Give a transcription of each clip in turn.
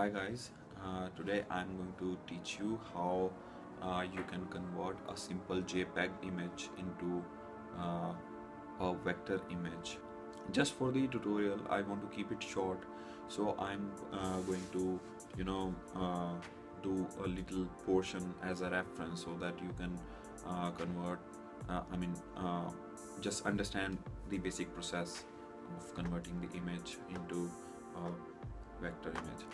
Hi guys, uh, today I'm going to teach you how uh, you can convert a simple JPEG image into uh, a vector image. Just for the tutorial, I want to keep it short, so I'm uh, going to, you know, uh, do a little portion as a reference so that you can uh, convert. I mean, just understand the basic process of converting the image into a vector image.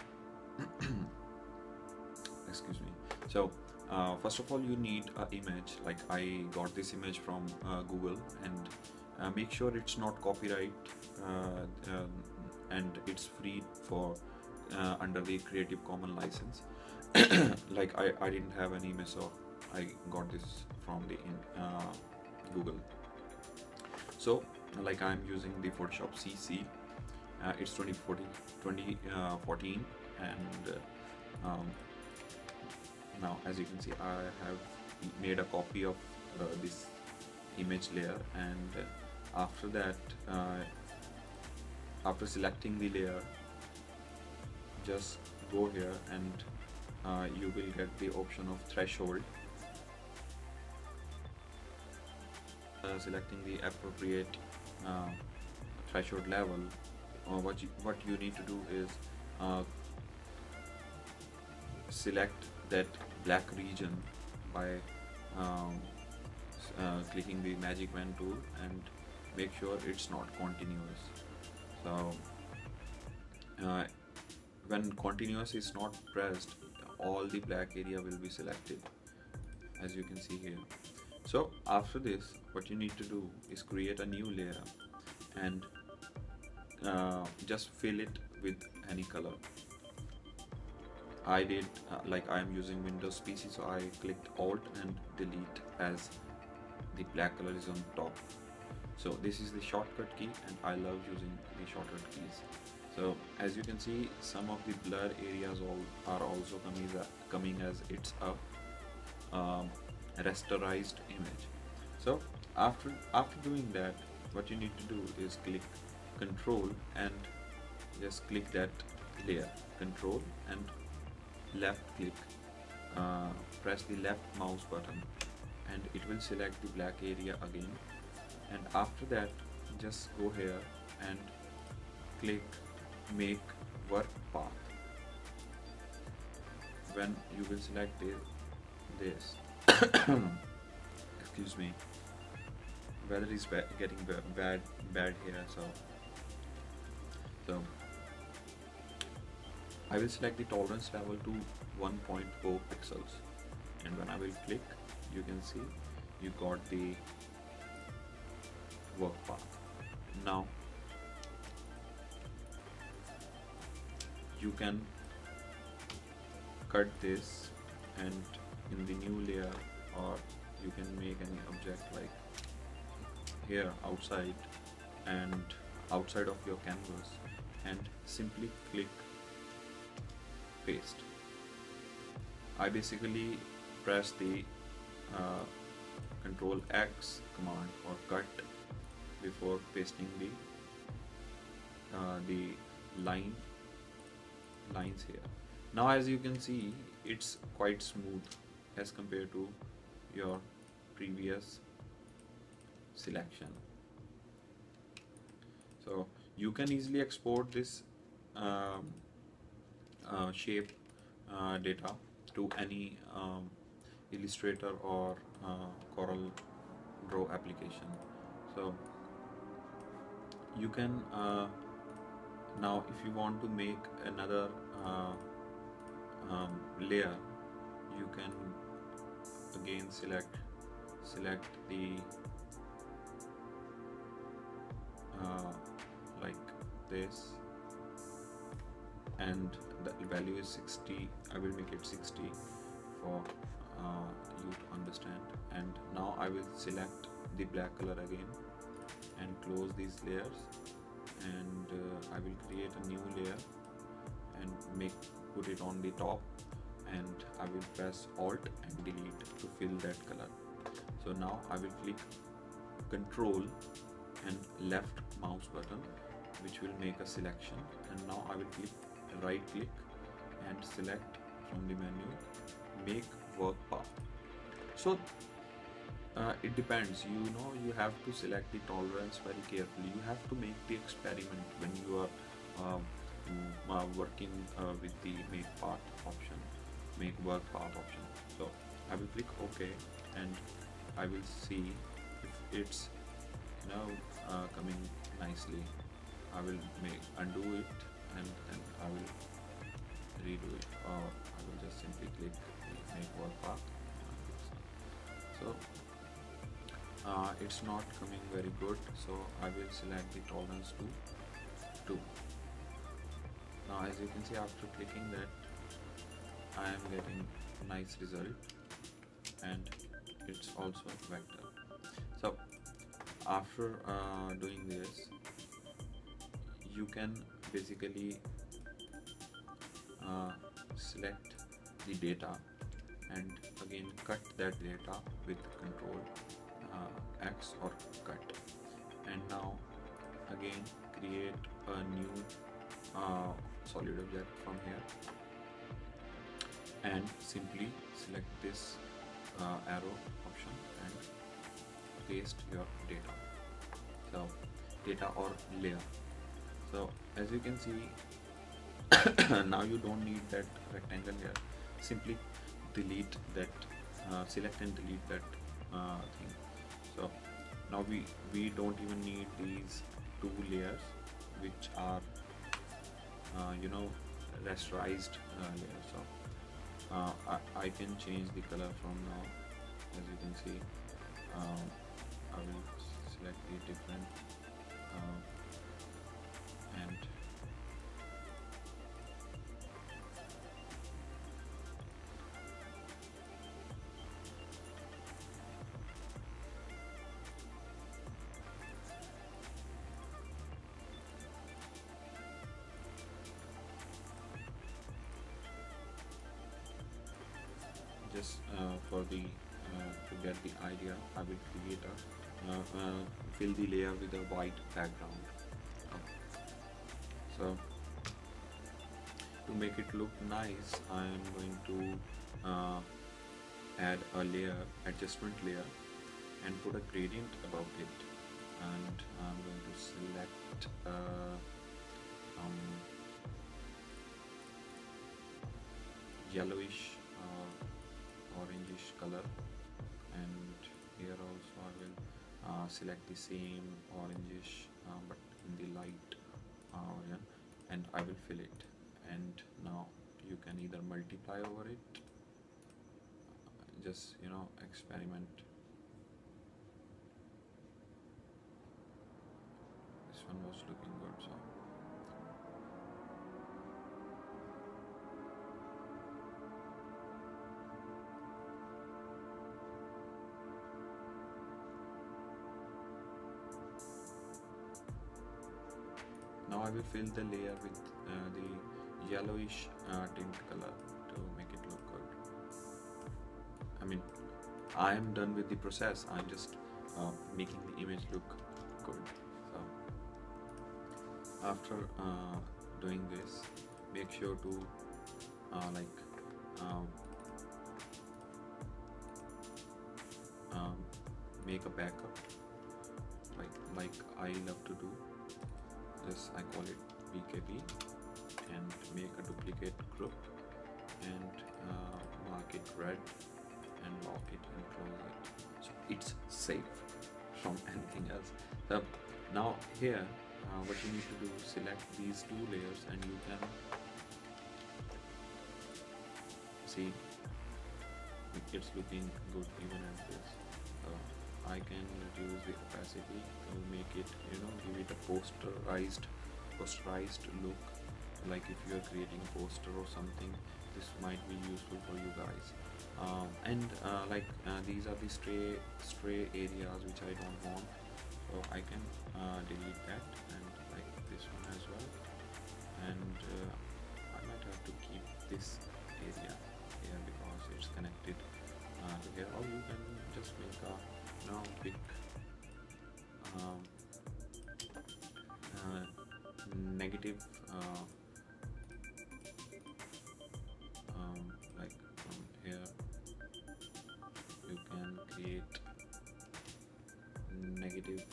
excuse me. So uh, first of all you need an image. Like I got this image from uh, Google and uh, make sure it's not copyright uh, um, and it's free for uh, under the Creative Commons license. Like I, I didn't have an image so I got this from the uh, Google. So like I'm using the Photoshop CC it's 2014 2014 and uh, um, now as you can see I have made a copy of uh, this image layer and uh, after that uh, after selecting the layer just go here and uh, you will get the option of threshold. Uh, selecting the appropriate threshold level what you what you need to do is select that black region by um, uh, clicking the magic wand tool and make sure it's not continuous. So uh, when continuous is not pressed all the black area will be selected as you can see here. So after this what you need to do is create a new layer and uh, just fill it with any color I did uh, like I am using Windows PC so I clicked alt and delete as the black color is on top. So this is the shortcut key and I love using the shortcut keys. So as you can see some of the blur areas all are also coming as, coming as it's a um, rasterized image. So after after doing that what you need to do is click control and just click that layer control and left click uh, press the left mouse button and it will select the black area again. And after that just go here and click make work path. When you will select this. Excuse me. Weather is ba getting ba bad bad here so so I will select the tolerance level to 1.4 pixels. And when I will click you can see you got the work path. Now you can cut this and in the new layer or you can make any object like here outside and outside of your canvas and simply click paste. I basically press the uh, control X command or cut before pasting the uh, the line lines here. Now as you can see it's quite smooth as compared to your previous selection. So you can easily export this um, uh, shape uh, data to any um, Illustrator or uh, Corel Draw application. So you can uh, now if you want to make another uh, um, layer you can again select select the uh, like this and the value is 60 I will make it 60 for uh, you to understand. And now I will select the black color again and close these layers. And uh, I will create a new layer and make put it on the top. And I will press alt and delete to fill that color. So now I will click control and left mouse button which will make a selection. And now I will click right click and select from the menu make work path. So uh, it depends. You know you have to select the tolerance very carefully. You have to make the experiment when you are um, uh, working uh, with the make path option make work path option. So I will click OK and I will see if it's now uh, coming nicely. I will make undo it and then I will redo it. Or I will just simply click make work path. So uh, it's not coming very good so I will select the tolerance to 2 now as you can see after clicking that I am getting nice result and it's also vector so after uh, doing this you can basically uh, select the data and again cut that data with control uh, X or cut. And now again create a new uh, solid object from here. And simply select this uh, arrow option and paste your data. So data or layer so as you can see now you don't need that rectangle here. Simply delete that uh, select and delete that uh, thing. So now we we don't even need these two layers which are uh, you know rasterized uh, layers so uh, I, I, can change the color from now as you can see. Um, I will select the different uh, and just uh, for the uh, to get the idea I will create a uh, uh, fill the layer with a white background so to make it look nice I am going to uh, add a layer adjustment layer and put a gradient above it. And I'm going to select uh, um, yellowish orangish color. And here also I will uh, select the same orangish uh, but in the light and I will fill it. And now you can either multiply over it just you know experiment. This one was looking good so now I will fill the layer with uh, the yellowish uh, tint color to make it look good. I mean I am done with the process. I'm just uh, making the image look good. So after uh, doing this make sure to uh, like um, um, make a backup like like I love to do I call it BKB and make a duplicate group and uh, mark it red and lock it and close it. So it's safe from anything else. So now here uh, what you need to do select these two layers and you can see it's looking good even as this I can reduce the opacity to make it you know give it a posterized posterized look. Like if you are creating a poster or something this might be useful for you guys. Um, and uh, like uh, these are the stray stray areas which I don't want. So I can uh, delete that and like this one as well. And uh, I might have to keep this area here because it's connected uh, to here or you can just make a now pick um, uh, negative uh, um, like from here you can create negative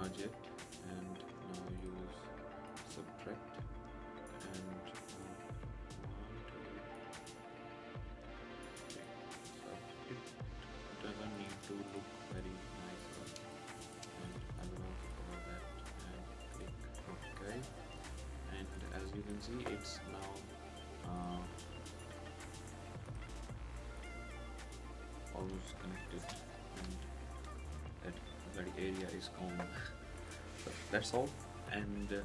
object can see it's now uh, almost connected and that bloody area is gone. So that's all. And uh,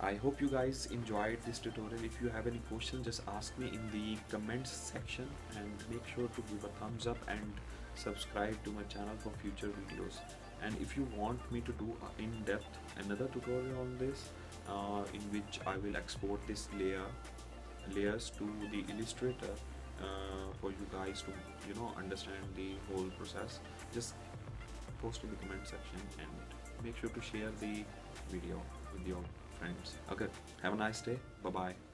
I hope you guys enjoyed this tutorial. If you have any questions just ask me in the comments section and make sure to give a thumbs up and subscribe to my channel for future videos and if you want me to do in-depth another tutorial on this uh, in which I will export this layer layers to the illustrator uh, for you guys to you know understand the whole process just post in the comment section and make sure to share the video with your friends. Okay have a nice day. Bye bye